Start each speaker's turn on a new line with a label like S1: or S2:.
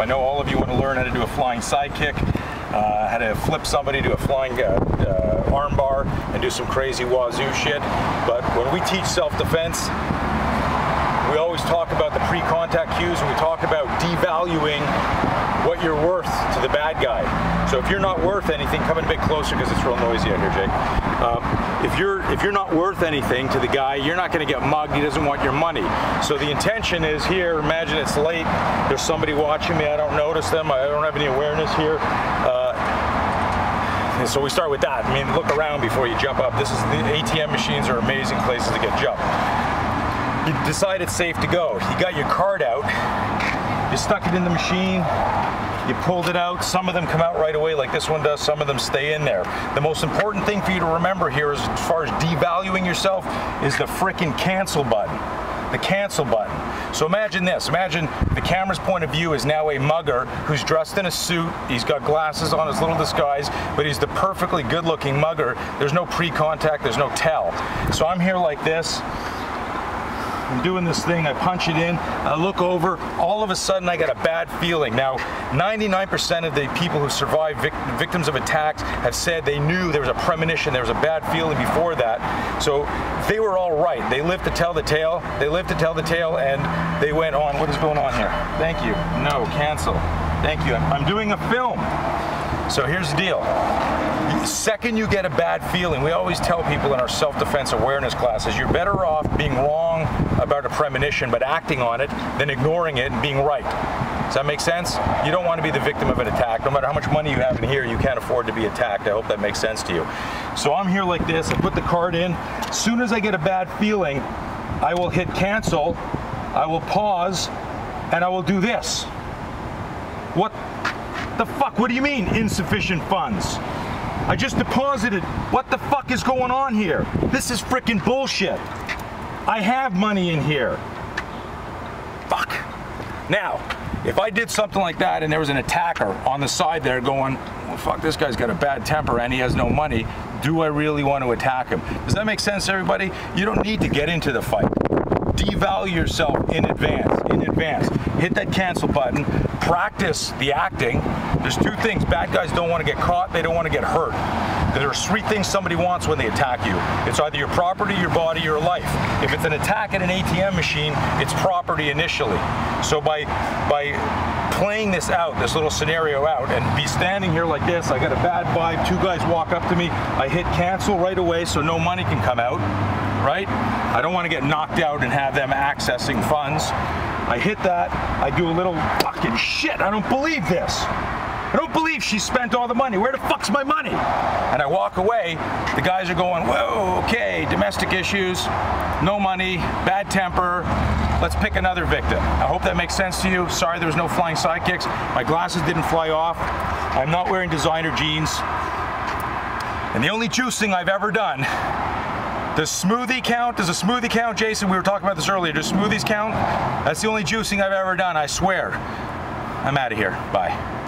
S1: I know all of you want to learn how to do a flying side kick, uh, how to flip somebody to a flying uh, uh, arm bar and do some crazy wazoo shit. But when we teach self-defense, we always talk about the pre-contact cues and we talk about devaluing what you're worth the bad guy. So if you're not worth anything, come in a bit closer because it's real noisy out here, Jake. Um, if you're if you're not worth anything to the guy, you're not going to get mugged. He doesn't want your money. So the intention is here. Imagine it's late. There's somebody watching me. I don't notice them. I don't have any awareness here. Uh, and so we start with that. I mean, look around before you jump up. This is the ATM machines are amazing places to get jumped. You decide it's safe to go. You got your card out. You stuck it in the machine you pulled it out. Some of them come out right away like this one does. Some of them stay in there. The most important thing for you to remember here as far as devaluing yourself is the freaking cancel button the cancel button. So imagine this, imagine the camera's point of view is now a mugger who's dressed in a suit, he's got glasses on his little disguise, but he's the perfectly good looking mugger. There's no pre-contact, there's no tell. So I'm here like this, I'm doing this thing, I punch it in, I look over, all of a sudden I got a bad feeling. Now, 99% of the people who survived vic victims of attacks have said they knew there was a premonition, there was a bad feeling before that. So they were all right. They lived to tell the tale, they lived to tell the tale, and they went on. What is going on here? Thank you. No, cancel. Thank you. I'm, I'm doing a film. So here's the deal. Second you get a bad feeling, we always tell people in our self-defense awareness classes, you're better off being wrong about a premonition but acting on it than ignoring it and being right. Does that make sense? You don't want to be the victim of an attack. No matter how much money you have in here, you can't afford to be attacked. I hope that makes sense to you. So I'm here like this, I put the card in. As soon as I get a bad feeling, I will hit cancel, I will pause, and I will do this. What the fuck? What do you mean, insufficient funds? I just deposited. What the fuck is going on here? This is freaking bullshit. I have money in here. Fuck. Now, if I did something like that and there was an attacker on the side there going, well, fuck, this guy's got a bad temper and he has no money, do I really want to attack him? Does that make sense, everybody? You don't need to get into the fight devalue yourself in advance, in advance. Hit that cancel button, practice the acting. There's two things, bad guys don't want to get caught, they don't want to get hurt. There are three things somebody wants when they attack you. It's either your property, your body, your life. If it's an attack at an ATM machine, it's property initially. So by, by playing this out, this little scenario out, and be standing here like this, I got a bad vibe, two guys walk up to me, I hit cancel right away so no money can come out, right? I don't want to get knocked out and have them accessing funds. I hit that, I do a little fucking shit, I don't believe this. I don't believe she spent all the money. Where the fuck's my money? And I walk away. The guys are going, whoa, okay, domestic issues, no money, bad temper. Let's pick another victim. I hope that makes sense to you. Sorry there was no flying sidekicks. My glasses didn't fly off. I'm not wearing designer jeans. And the only juicing I've ever done does smoothie count? Does a smoothie count, Jason? We were talking about this earlier. Does smoothies count? That's the only juicing I've ever done, I swear. I'm out of here. Bye.